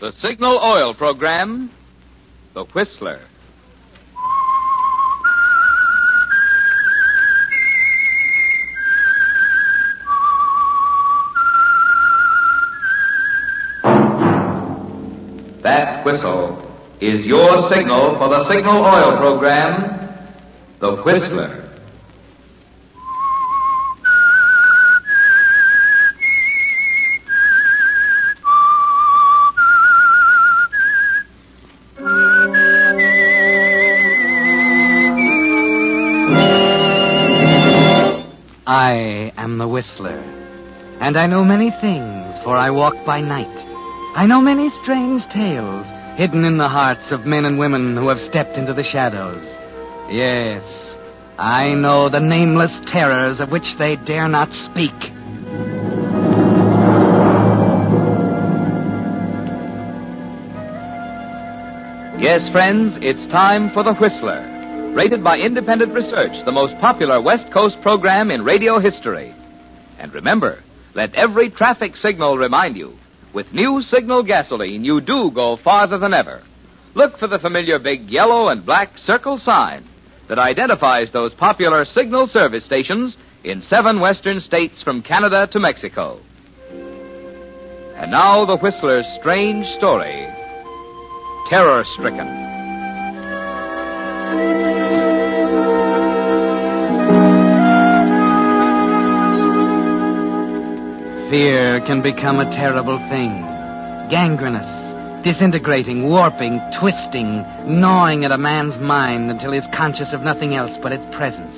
The Signal Oil program, The Whistler. That whistle is your signal for the Signal Oil program, The Whistler. And I know many things, for I walk by night. I know many strange tales hidden in the hearts of men and women who have stepped into the shadows. Yes, I know the nameless terrors of which they dare not speak. Yes, friends, it's time for The Whistler. Rated by independent research, the most popular West Coast program in radio history. And remember, let every traffic signal remind you with new signal gasoline, you do go farther than ever. Look for the familiar big yellow and black circle sign that identifies those popular signal service stations in seven western states from Canada to Mexico. And now the Whistler's strange story. Terror stricken. Fear can become a terrible thing. Gangrenous, disintegrating, warping, twisting, gnawing at a man's mind until he's conscious of nothing else but its presence.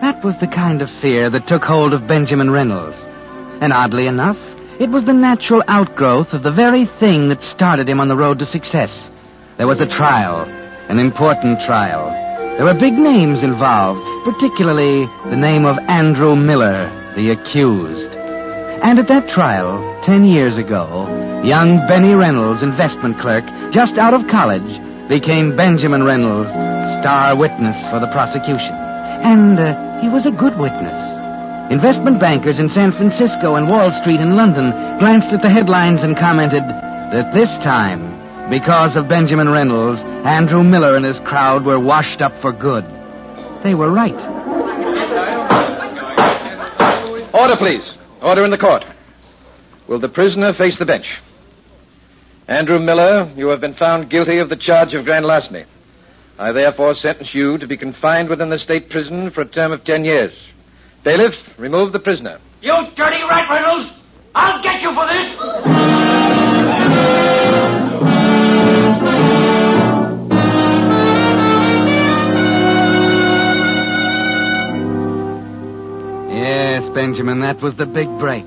That was the kind of fear that took hold of Benjamin Reynolds. And oddly enough, it was the natural outgrowth of the very thing that started him on the road to success. There was a trial, an important trial. There were big names involved, particularly the name of Andrew Miller, the accused. And at that trial, ten years ago, young Benny Reynolds, investment clerk, just out of college, became Benjamin Reynolds, star witness for the prosecution. And uh, he was a good witness. Investment bankers in San Francisco and Wall Street in London glanced at the headlines and commented that this time, because of Benjamin Reynolds, Andrew Miller and his crowd were washed up for good. They were right. Order, please. Order in the court. Will the prisoner face the bench? Andrew Miller, you have been found guilty of the charge of grand larceny. I therefore sentence you to be confined within the state prison for a term of ten years. Bailiff, remove the prisoner. You dirty rat, Reynolds! I'll get you for this! Yes, Benjamin, that was the big break.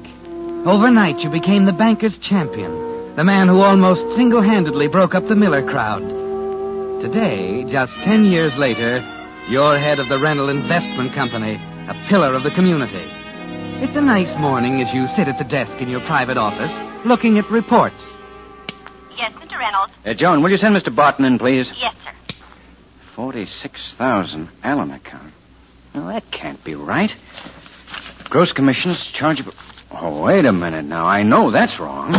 Overnight, you became the banker's champion, the man who almost single handedly broke up the Miller crowd. Today, just ten years later, you're head of the Rental Investment Company, a pillar of the community. It's a nice morning as you sit at the desk in your private office, looking at reports. Yes, Mr. Reynolds. Uh, Joan, will you send Mr. Barton in, please? Yes, sir. 46,000 Allen account. Well, that can't be right. Gross commissions chargeable. Oh, wait a minute now. I know that's wrong.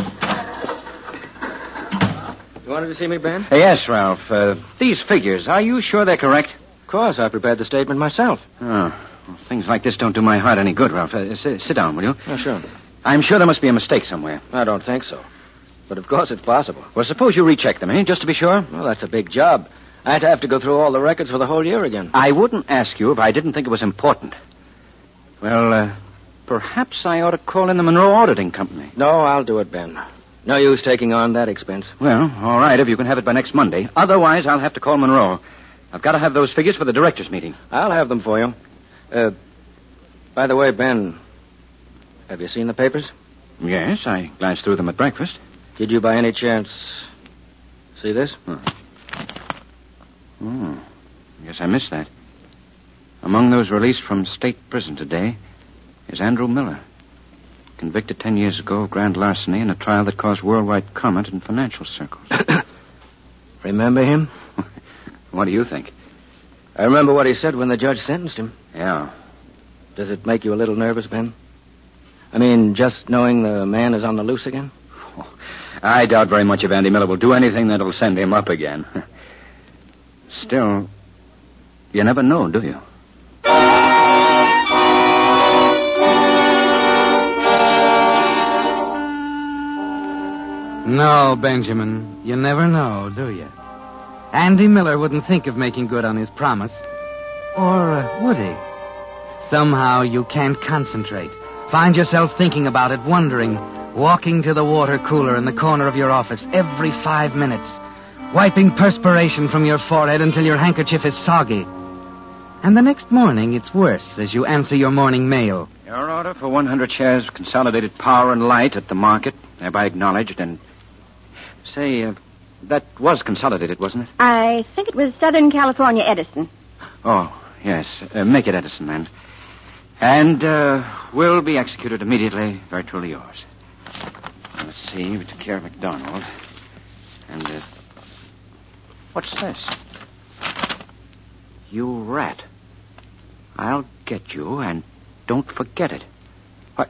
You wanted to see me, Ben? Uh, yes, Ralph. Uh, these figures, are you sure they're correct? Of course, I prepared the statement myself. Oh, well, things like this don't do my heart any good, Ralph. Uh, sit, sit down, will you? Oh, sure. I'm sure there must be a mistake somewhere. I don't think so. But of course it's possible. Well, suppose you recheck them, eh? Just to be sure. Well, that's a big job. I'd have to go through all the records for the whole year again. I wouldn't ask you if I didn't think it was important. Well, uh, perhaps I ought to call in the Monroe Auditing Company. No, I'll do it, Ben. No use taking on that expense. Well, all right, if you can have it by next Monday. Otherwise, I'll have to call Monroe. I've got to have those figures for the directors' meeting. I'll have them for you. Uh, by the way, Ben, have you seen the papers? Yes, I glanced through them at breakfast. Did you by any chance see this? Oh, yes, I missed that. Among those released from state prison today is Andrew Miller, convicted ten years ago of grand larceny in a trial that caused worldwide comment in financial circles. Remember him? what do you think? I remember what he said when the judge sentenced him. Yeah. Does it make you a little nervous, Ben? I mean, just knowing the man is on the loose again? I doubt very much if Andy Miller will do anything that'll send him up again. Still, you never know, do you? No, Benjamin. You never know, do you? Andy Miller wouldn't think of making good on his promise. Or uh, would he? Somehow you can't concentrate. Find yourself thinking about it, wondering, walking to the water cooler in the corner of your office every five minutes, wiping perspiration from your forehead until your handkerchief is soggy. And the next morning, it's worse as you answer your morning mail. Your order for 100 shares of Consolidated Power and Light at the market, hereby acknowledged, and. Say, uh, that was Consolidated, wasn't it? I think it was Southern California Edison. Oh, yes. Uh, make it Edison, then. And uh, will be executed immediately. Very truly yours. Let's see. We took care of McDonald. And, uh, what's this? You rat. I'll get you, and don't forget it. What?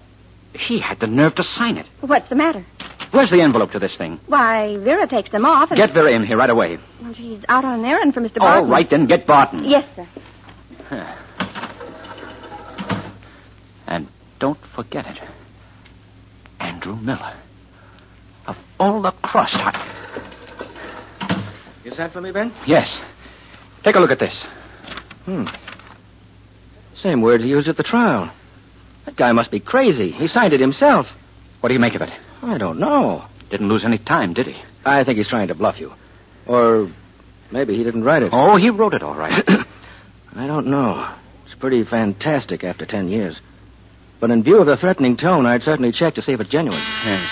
He had the nerve to sign it. What's the matter? Where's the envelope to this thing? Why, Vera takes them off. And... Get Vera in here right away. Well, she's out on an errand for Mr. Barton. All right, then get Barton. Yes, sir. And don't forget it. Andrew Miller. Of all the crust. I... You sent for me, Ben? Yes. Take a look at this. Hmm. Same words he used at the trial. That guy must be crazy. He signed it himself. What do you make of it? I don't know. Didn't lose any time, did he? I think he's trying to bluff you. Or maybe he didn't write it. Oh, he wrote it all right. I don't know. It's pretty fantastic after ten years. But in view of the threatening tone, I'd certainly check to see if it's genuine. yes.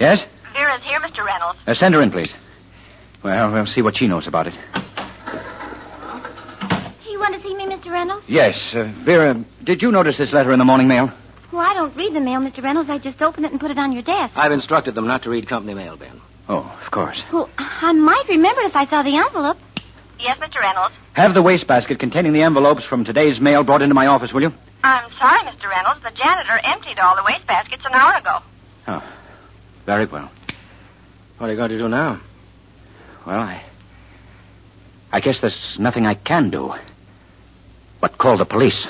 Yes? Vera's here, Mr. Reynolds. Uh, send her in, please. Well, we'll see what she knows about it. You want to see me, Mr. Reynolds? Yes. Uh, Vera, did you notice this letter in the morning mail? Well, I don't read the mail, Mr. Reynolds. I just open it and put it on your desk. I've instructed them not to read company mail, Ben. Oh, of course. Well, I might remember it if I saw the envelope. Yes, Mr. Reynolds. Have the wastebasket containing the envelopes from today's mail brought into my office, will you? I'm sorry, Mr. Reynolds. The janitor emptied all the wastebaskets an hour ago. Oh, very well. What are you going to do now? Well, I. I guess there's nothing I can do but call the police.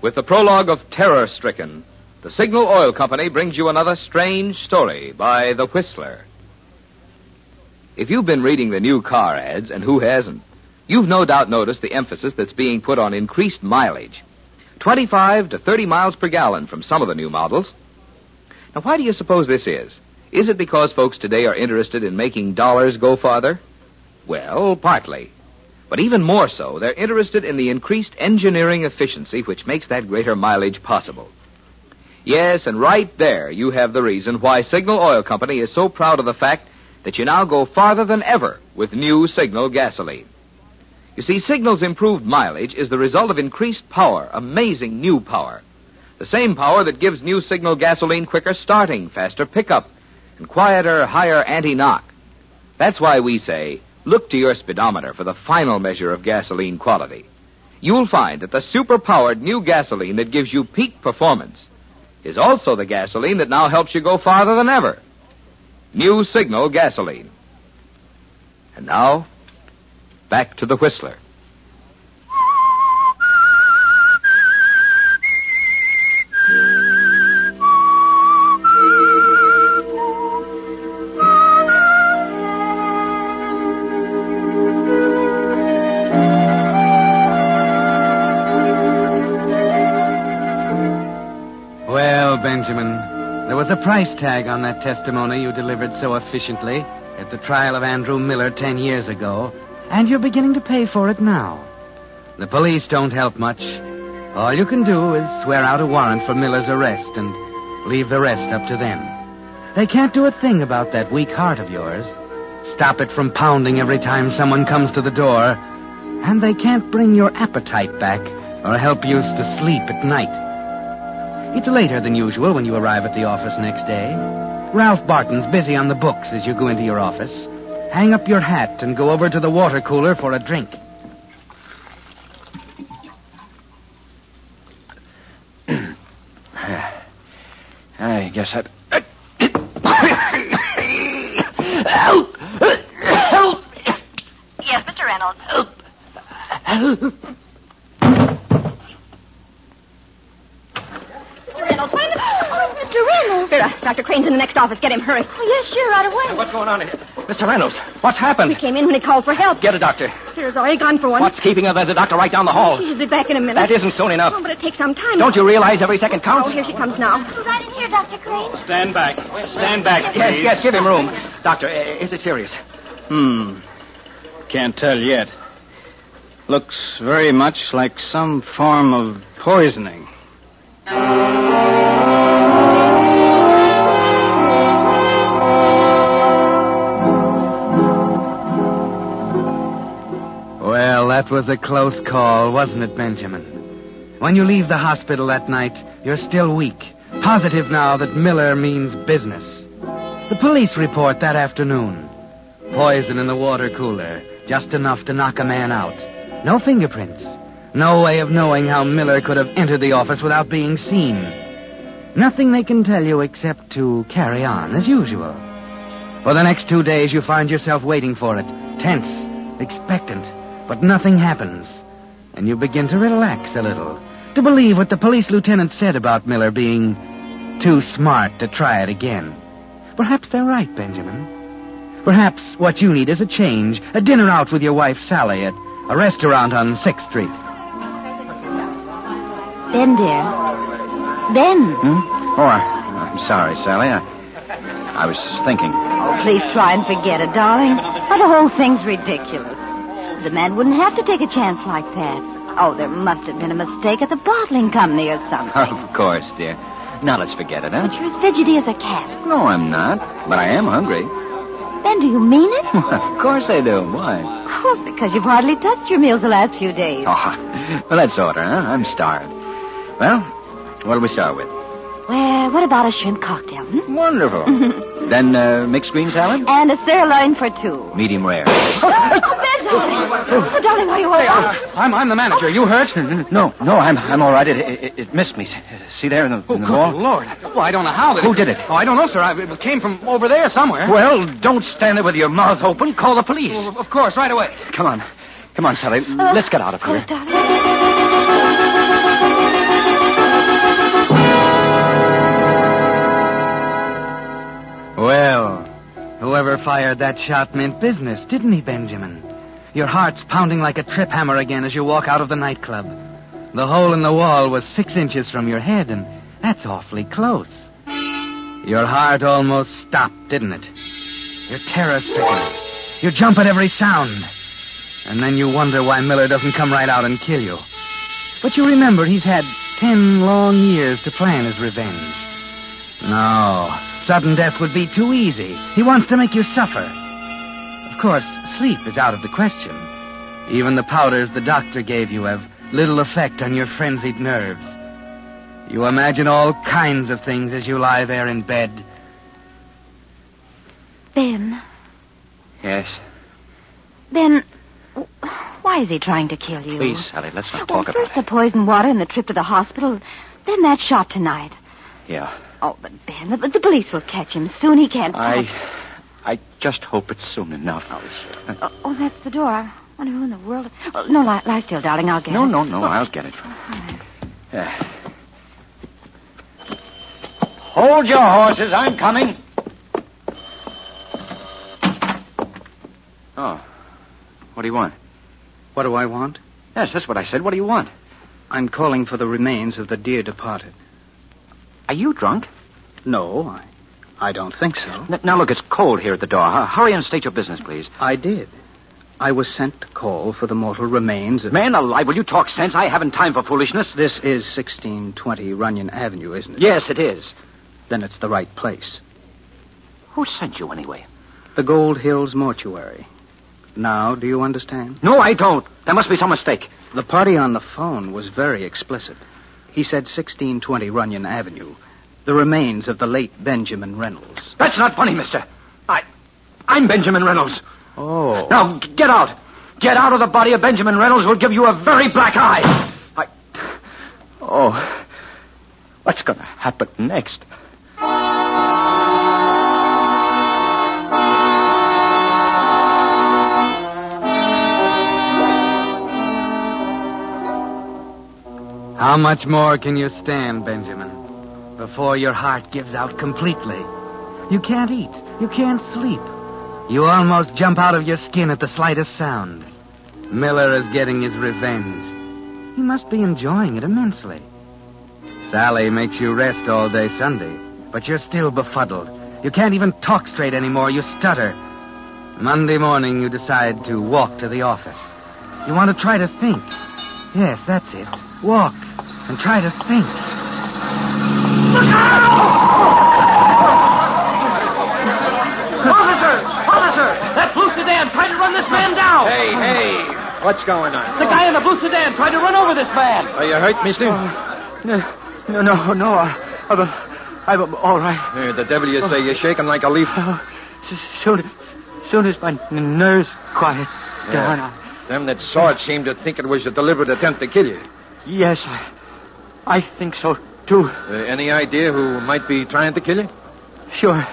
With the prologue of Terror Stricken, the Signal Oil Company brings you another strange story by The Whistler. If you've been reading the new car ads, and who hasn't, you've no doubt noticed the emphasis that's being put on increased mileage 25 to 30 miles per gallon from some of the new models. Now, why do you suppose this is? Is it because folks today are interested in making dollars go farther? Well, partly. But even more so, they're interested in the increased engineering efficiency which makes that greater mileage possible. Yes, and right there you have the reason why Signal Oil Company is so proud of the fact that you now go farther than ever with new Signal gasoline. You see, Signal's improved mileage is the result of increased power, amazing new power. The same power that gives new Signal gasoline quicker starting, faster pickup, and quieter, higher anti-knock. That's why we say, look to your speedometer for the final measure of gasoline quality. You'll find that the super-powered new gasoline that gives you peak performance is also the gasoline that now helps you go farther than ever. New Signal gasoline. And now, back to the Whistler. Price tag on that testimony you delivered so efficiently at the trial of Andrew Miller ten years ago, and you're beginning to pay for it now. The police don't help much. All you can do is swear out a warrant for Miller's arrest and leave the rest up to them. They can't do a thing about that weak heart of yours. Stop it from pounding every time someone comes to the door. And they can't bring your appetite back or help you to sleep at night. It's later than usual when you arrive at the office next day. Ralph Barton's busy on the books as you go into your office. Hang up your hat and go over to the water cooler for a drink. I guess that. help! Help! Yes, Mr. Reynolds. Help! Help! Office. Get him, hurry. Oh, yes, sure, right away. What's going on here? Mr. Reynolds, what's happened? We came in when he called for help. Get a doctor. Vera's already gone for one. What's keeping her? There's a doctor right down the hall. She'll be back in a minute. That isn't soon enough. Oh, but it takes some time. Don't you realize every second counts? Oh, here she comes now. Right in here, Dr. Crane. Stand back. Stand back, Yes, please. yes, yes, give him room. Doctor, is it serious? Hmm. Can't tell yet. Looks very much like some form of poisoning. That was a close call, wasn't it, Benjamin? When you leave the hospital that night, you're still weak. Positive now that Miller means business. The police report that afternoon. Poison in the water cooler, just enough to knock a man out. No fingerprints. No way of knowing how Miller could have entered the office without being seen. Nothing they can tell you except to carry on as usual. For the next two days, you find yourself waiting for it, tense, expectant, but nothing happens. And you begin to relax a little, to believe what the police lieutenant said about Miller being too smart to try it again. Perhaps they're right, Benjamin. Perhaps what you need is a change, a dinner out with your wife Sally at a restaurant on 6th Street. Ben, dear. Ben. Hmm? Oh, I, I'm sorry, Sally. I, I was thinking. Oh, please try and forget it, darling. Why, the whole thing's ridiculous. The man wouldn't have to take a chance like that. Oh, there must have been a mistake at the bottling company or something. Of course, dear. Now let's forget it, But huh? you're as fidgety as a cat. No, I'm not. But I am hungry. Ben, do you mean it? of course I do. Why? Oh, because you've hardly touched your meals the last few days. Oh, well, let's order, huh? I'm starved. Well, what'll we start with? Well, what about a shrimp cocktail, hmm? Wonderful. then uh, mixed green salad? And a sirloin for two. Medium rare. oh, Ben, darling. Oh, darling, are you all right? Uh, I'm, I'm the manager. You hurt? no, no, I'm, I'm all right. It, it, it missed me. See there in the, oh, in the Good wall? Lord. Well, I don't know how. That Who did it? Oh, I don't know, sir. I, it came from over there somewhere. Well, don't stand there with your mouth open. Call the police. Well, of course, right away. Come on. Come on, Sally. Oh, Let's get out of Oh, here. darling. Well, whoever fired that shot meant business, didn't he, Benjamin? Your heart's pounding like a trip hammer again as you walk out of the nightclub. The hole in the wall was six inches from your head, and that's awfully close. Your heart almost stopped, didn't it? You're terror stricken. You jump at every sound. And then you wonder why Miller doesn't come right out and kill you. But you remember he's had ten long years to plan his revenge. No, sudden death would be too easy. He wants to make you suffer. Of course, sleep is out of the question. Even the powders the doctor gave you have little effect on your frenzied nerves. You imagine all kinds of things as you lie there in bed. Ben, Yes. Ben, why is he trying to kill you? Please, Sally, let's not Well, talk first the poison water and the trip to the hospital, then that shot tonight. Yeah. Oh, but Ben, the, the police will catch him soon. He can't. I. I just hope it's soon enough. Oh, uh, oh, that's the door. I wonder who in the world. Oh, no, lie, lie still, darling. I'll get No, it. no, no. Oh, I'll get it. all right. Yeah. Hold your horses. I'm coming. Oh. What do you want? What do I want? Yes, that's what I said. What do you want? I'm calling for the remains of the dear departed. Are you drunk? No, I, I don't think so. N- now, look, it's cold here at the door. Hurry and state your business, please. I did. I was sent to call for the mortal remains of. Man alive, will you talk sense? I haven't time for foolishness. This is 1620 Runyon Avenue, isn't it? Yes, it is. Then it's the right place. Who sent you anyway? The Gold Hills Mortuary. Now, do you understand? No, I don't. There must be some mistake. The party on the phone was very explicit. He said 1620 Runyon Avenue the remains of the late Benjamin Reynolds. That's not funny, mister. I. I'm Benjamin Reynolds. Oh. Now, get out. Get out of the body of Benjamin Reynolds. We'll give you a very black eye. I. Oh. What's going to happen next? How much more can you stand, Benjamin? Before your heart gives out completely. You can't eat. You can't sleep. You almost jump out of your skin at the slightest sound. Miller is getting his revenge. He must be enjoying it immensely. Sally makes you rest all day Sunday, but you're still befuddled. You can't even talk straight anymore. You stutter. Monday morning, you decide to walk to the office. You want to try to think. Yes, that's it. Walk and try to think. Officer! Officer! That blue sedan tried to run this man down! Hey, hey! What's going on? The guy in the blue sedan tried to run over this man! Are you hurt, mister? Oh, no, no, no. I, I'm, I'm all right. The devil you say. You're shaking like a leaf. Oh, soon, soon as my nerves quiet down, I, Them that saw it seemed to think it was a deliberate attempt to kill you. yes, I, I think so too. Uh, any idea who might be trying to kill you? Sure.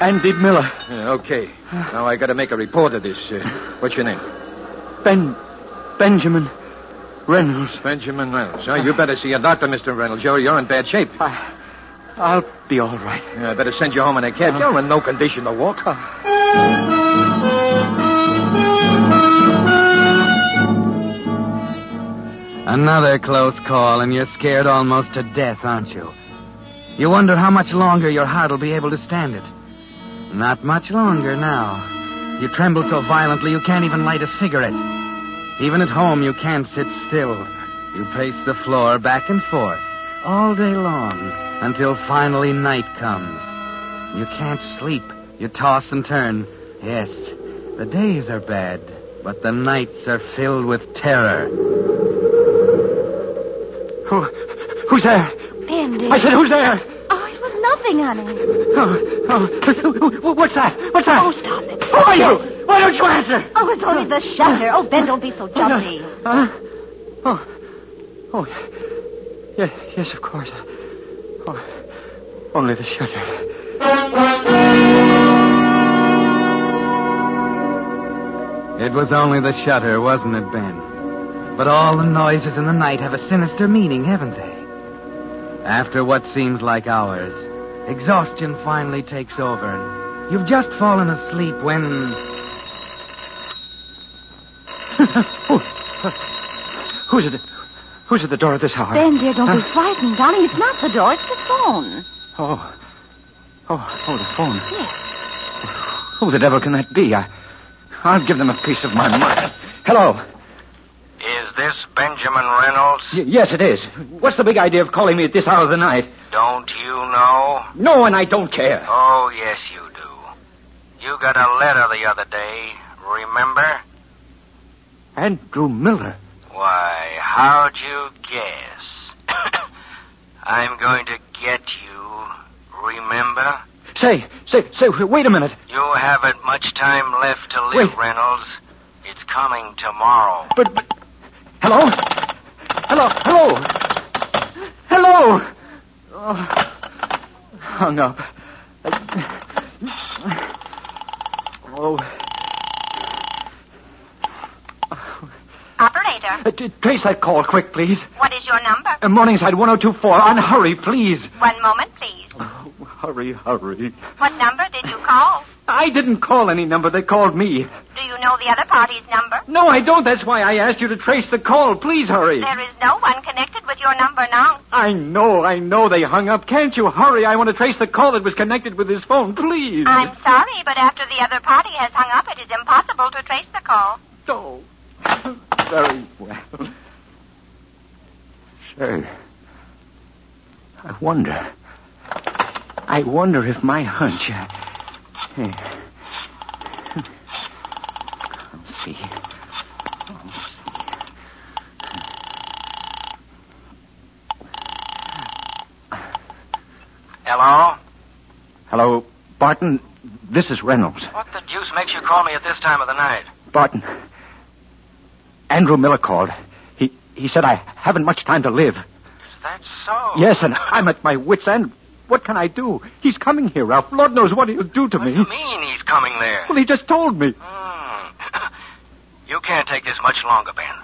Andy Miller, Yeah, okay. Now I got to make a report of this. Uh, what's your name? Ben, Benjamin Reynolds. Benjamin Reynolds. Huh? You better see a doctor, Mr. Reynolds. You're, you're in bad shape. I, I'll be all right. Yeah, I better send you home in a cab. You're in no condition to walk. Another close call, and you're scared almost to death, aren't you? You wonder how much longer your heart will be able to stand it. Not much longer now. You tremble so violently you can't even light a cigarette. Even at home, you can't sit still. You pace the floor back and forth all day long until finally night comes. You can't sleep. You toss and turn. Yes, the days are bad, but the nights are filled with terror. Who, who's there? Bendy. I said, who's there? Oh, it was nothing, honey. Oh, oh, what's that? What's that? Oh, stop it. Who are you? Why don't you answer? Oh, it's only the shutter. Oh, Ben, don't be so oh, jumpy. Huh? Oh, oh, yes, yes, of course. Oh, only the shutter. It was only the shutter, wasn't it, Ben? But all the noises in the night have a sinister meaning, haven't they? After what seems like hours, exhaustion finally takes over, and you've just fallen asleep when. Who's at the, who's at the door at this hour? Ben, dear, don't be frightened, darling. It's not the door, it's the phone. Oh. Oh, oh, the phone. Yes. Who the devil can that be? I, I'll give them a piece of my mind. Hello. Is this Benjamin Reynolds? Y- yes, it is. What's the big idea of calling me at this hour of the night? Don't you know? No, and I don't care. Oh, yes, you do. You got a letter the other day, remember? Andrew Miller. Why, how'd you guess? I'm going to get you, remember? Say, say, say, wait a minute. You haven't much time left to live, Wait. Reynolds. It's coming tomorrow. But, but, hello? Hello, hello? Hello? Oh, hung up. Oh, Operator, uh, t- trace that call quick, please. what is your number? Uh, Morningside 1024. On hurry, please. One moment, please. Oh, hurry, hurry. What number did you call? I didn't call any number. They called me. Do you know the other party's number? No, I don't. That's why I asked you to trace the call. Please hurry. There is no one connected with your number now. I know, I know they hung up. Can't you hurry? I want to trace the call that was connected with his phone, please. I'm sorry, but after the other party has hung up, it is impossible to trace the call. Oh, very well. Say, I wonder. I wonder if my hunch. Uh, here. I'll see. I'll see. Hello? Hello, Barton. This is Reynolds. What the deuce makes you call me at this time of the night? Barton. Andrew Miller called. He he said I haven't much time to live. Is that so? Yes, and I'm at my wits' end. What can I do? He's coming here, Ralph. Lord knows what he'll do to What me. do you mean he's coming there? Well, he just told me. Hmm. you can't take this much longer, Ben.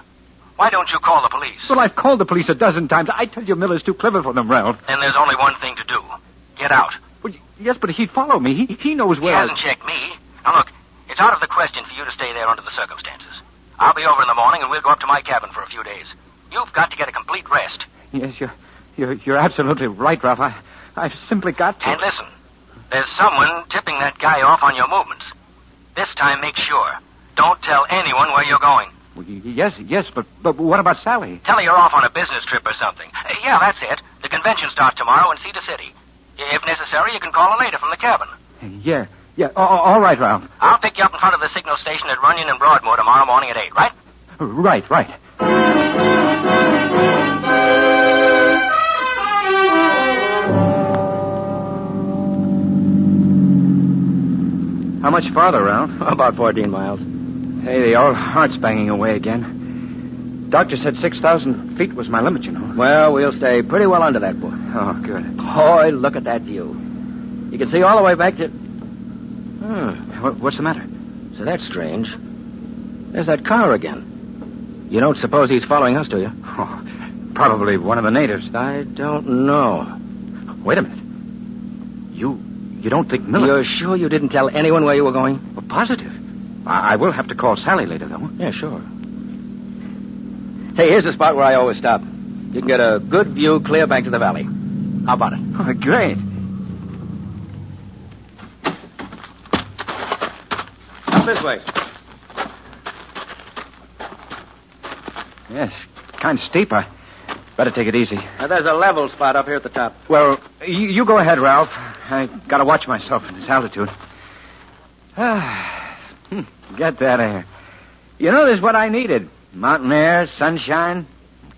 Why Why don't you call the police? Well, I've called the police a dozen times. I tell you, Miller's too clever for them, Ralph. Then there's only one thing to do. Get out. Well, yes, but he'd follow me. He, he knows where he I... hasn't checked me. Now, look, it's out of the question for you to stay there under the circumstances. I'll be over in the morning, and we'll go up to my cabin for a few days. You've got to get a complete rest. Yes, you're, you're, you're absolutely right, Ralph. I, I've simply got to. And listen, there's someone tipping that guy off on your movements. This time, make sure. Don't tell anyone where you're going. Well, yes, yes, but, but what about Sally? Tell her you're off on a business trip or something. Uh, yeah, that's it. The convention starts tomorrow in Cedar City. If necessary, you can call her later from the cabin. Yeah, yeah. a- a- all right, Ralph. I'll pick you up in front of the signal station at Runyon and Broadmoor tomorrow morning at 8, right? Right, right. How much farther, Ralph? About 14 miles. Hey, the old heart's banging away again. Doctor said 6,000 feet was my limit, you know. Well, we'll stay pretty well under that, boy. Oh, good. Boy, look at that view. You can see all the way back to. Hmm. What's the matter? So that's strange. There's that car again. You don't suppose he's following us, do you? Oh, probably one of the natives. I don't know. Wait a minute. You you don't think Miller... You're sure you didn't tell anyone where you were going? Well, positive. I, I will have to call Sally later, though. Yeah, sure. Hey, here's the spot where I always stop. You can get a good view clear back to the valley. How about it? Oh, great. Up this way. Yes, kind of steep. I better take it easy. Now, there's a level spot up here at the top. Well, you, you go ahead, Ralph. I gotta watch myself in this altitude. Ah, hmm, Get that air. You know, this is what I needed. Mountain air, sunshine,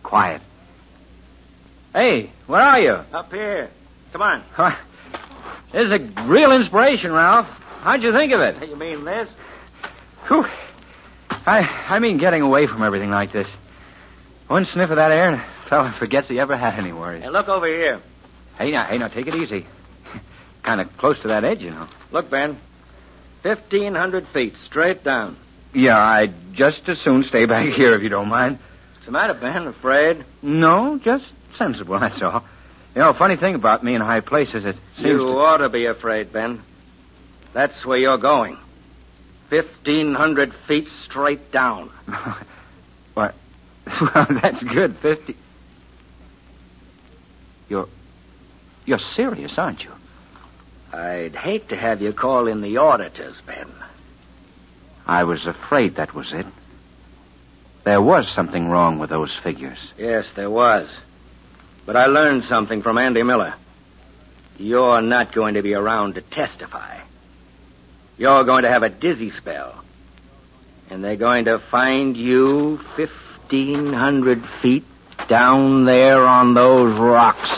quiet. Hey, where are you? Up here. Come on. This is a real inspiration, Ralph. How'd you think of it? You mean this? Whew. I, I mean getting away from everything like this. One sniff of that air, and a fella forgets he ever had any worries. Hey, look over here. Hey, now, hey, now, take it easy. kind of close to that edge, you know. Look, Ben. 1,500 feet straight down. Yeah, I'd just as soon stay back here if you don't mind. What's the matter, Ben? Afraid? No, just sensible, that's all. You know, funny thing about me in high places, it seems You to... ought to be afraid, Ben. That's where you're going. 1,500 feet straight down. what? Well, that's good. Fifty. You're. You're serious, aren't you? I'd hate to have you call in the auditors, Ben. I was afraid that was it. There was something wrong with those figures. Yes, there was. But I learned something from Andy Miller. You're not going to be around to testify. You're going to have a dizzy spell. And they're going to find you 1,500 feet down there on those rocks.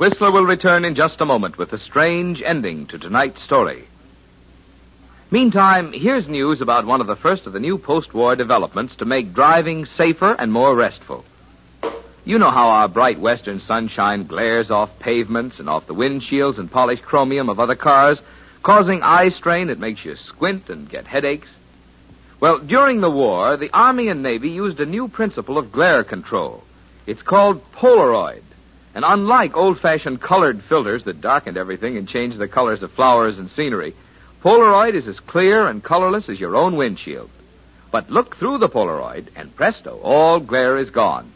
Whistler will return in just a moment with a strange ending to tonight's story. Meantime, here's news about one of the first of the new post-war developments to make driving safer and more restful. You know how our bright western sunshine glares off pavements and off the windshields and polished chromium of other cars, causing eye strain that makes you squint and get headaches? Well, during the war, the Army and Navy used a new principle of glare control. It's called Polaroid. And unlike old-fashioned colored filters that darkened everything and changed the colors of flowers and scenery, Polaroid is as clear and colorless as your own windshield. But look through the Polaroid, and presto, all glare is gone.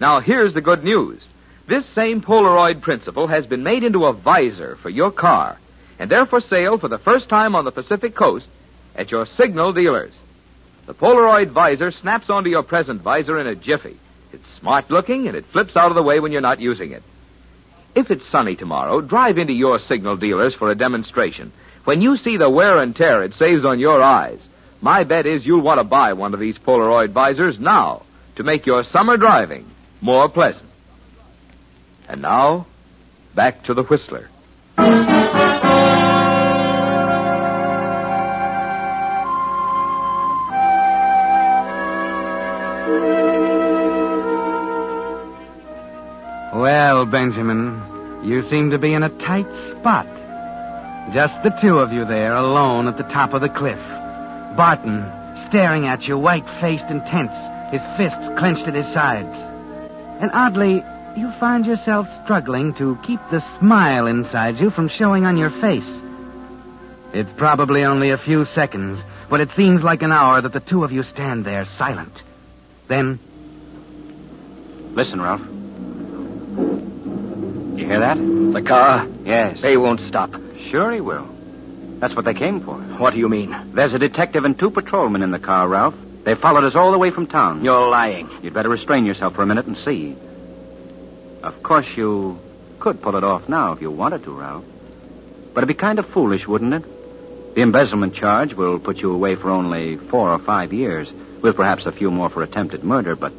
Now, here's the good news. This same Polaroid principle has been made into a visor for your car, and they're for sale for the first time on the Pacific Coast at your signal dealers. The Polaroid visor snaps onto your present visor in a jiffy. It's smart looking, and it flips out of the way when you're not using it. If it's sunny tomorrow, drive into your signal dealers for a demonstration. When you see the wear and tear it saves on your eyes, my bet is you'll want to buy one of these Polaroid visors now to make your summer driving more pleasant. And now, back to the Whistler. Benjamin, You seem to be in a tight spot. Just the two of you there, alone at the top of the cliff. Barton, staring at you, white-faced and tense, his fists clenched at his sides. And oddly, you find yourself struggling to keep the smile inside you from showing on your face. It's probably only a few seconds, but it seems like an hour that the two of you stand there silent. Then. Listen, Ralph. You hear that? The car? Yes. They won't stop. Sure he will. That's what they came for. What do you mean? There's a detective and two patrolmen in the car, Ralph. They followed us all the way from town. You're lying. You'd better restrain yourself for a minute and see. Of course, you could pull it off now if you wanted to, Ralph. But it'd be kind of foolish, wouldn't it? The embezzlement charge will put you away for only four or five years, with perhaps a few more for attempted murder, but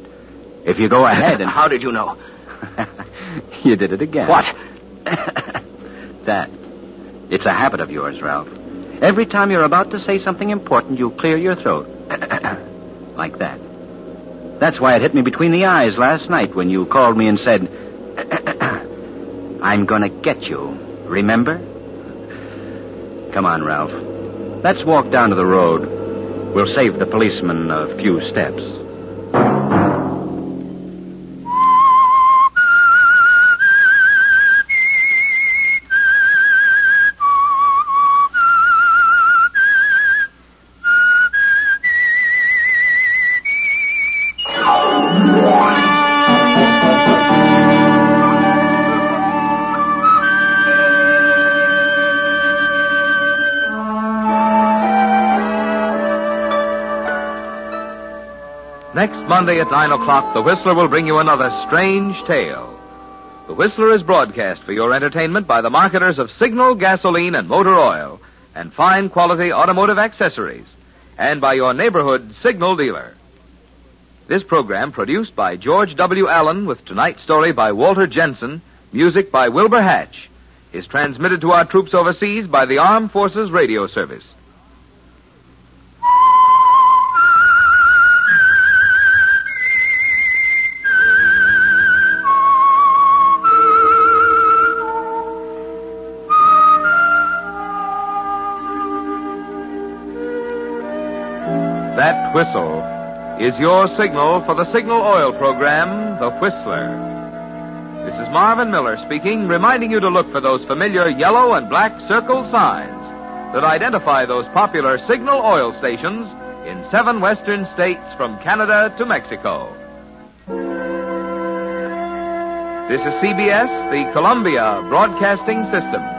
if you go ahead and. How did you know? you did it again. What? that. It's a habit of yours, Ralph. Every time you're about to say something important, you clear your throat. like that. That's why it hit me between the eyes last night when you called me and said, I'm gonna get you. Remember? Come on, Ralph. Let's walk down to the road. We'll save the policeman a few steps. At 9 o'clock, The Whistler will bring you another strange tale. The Whistler is broadcast for your entertainment by the marketers of Signal gasoline and motor oil and fine quality automotive accessories, and by your neighborhood Signal dealer. This program produced by George W. Allen with tonight's story by Walter Jensen, music by Wilbur Hatch, is transmitted to our troops overseas by the Armed Forces Radio Service. Whistle is your signal for the Signal Oil program, The Whistler. This is Marvin Miller speaking, reminding you to look for those familiar yellow and black circle signs that identify those popular Signal Oil stations in seven western states from Canada to Mexico. This is CBS, the Columbia Broadcasting System.